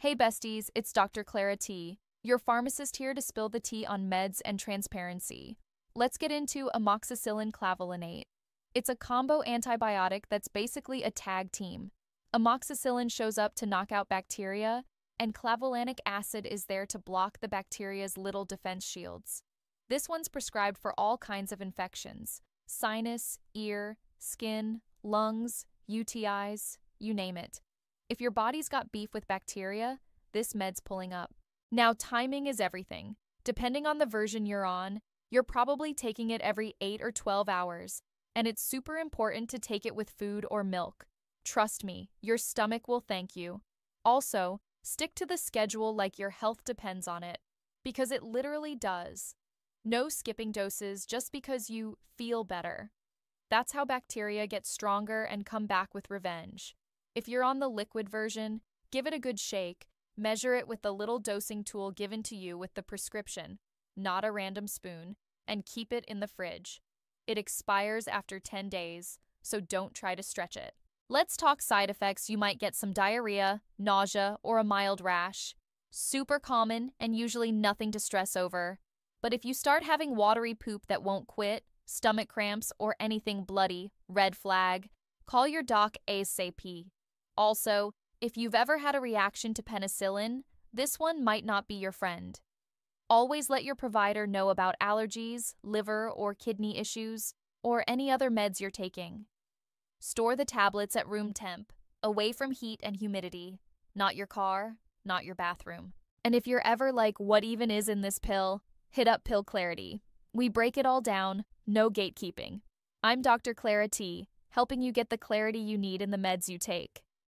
Hey besties, it's Dr. Clara Tee, your pharmacist here to spill the tea on meds and transparency. Let's get into amoxicillin clavulanate. It's a combo antibiotic that's basically a tag team. Amoxicillin shows up to knock out bacteria, and clavulanic acid is there to block the bacteria's little defense shields. This one's prescribed for all kinds of infections sinus, ear, skin, lungs, UTIs, you name it. If your body's got beef with bacteria, this med's pulling up. Now, timing is everything. Depending on the version you're on, you're probably taking it every 8 or 12 hours, and it's super important to take it with food or milk. Trust me, your stomach will thank you. Also, stick to the schedule like your health depends on it, because it literally does. No skipping doses just because you feel better. That's how bacteria get stronger and come back with revenge. If you're on the liquid version, give it a good shake. Measure it with the little dosing tool given to you with the prescription, not a random spoon, and keep it in the fridge. It expires after 10 days, so don't try to stretch it. Let's talk side effects. You might get some diarrhea, nausea, or a mild rash. Super common and usually nothing to stress over. But if you start having watery poop that won't quit, stomach cramps, or anything bloody, red flag, call your doc ASAP. Also, if you've ever had a reaction to penicillin, this one might not be your friend. Always let your provider know about allergies, liver or kidney issues, or any other meds you're taking. Store the tablets at room temp, away from heat and humidity, not your car, not your bathroom. And if you're ever like, what even is in this pill? Hit up Pill Clarity. We break it all down, no gatekeeping. I'm Dr. Clara Tee, helping you get the clarity you need in the meds you take.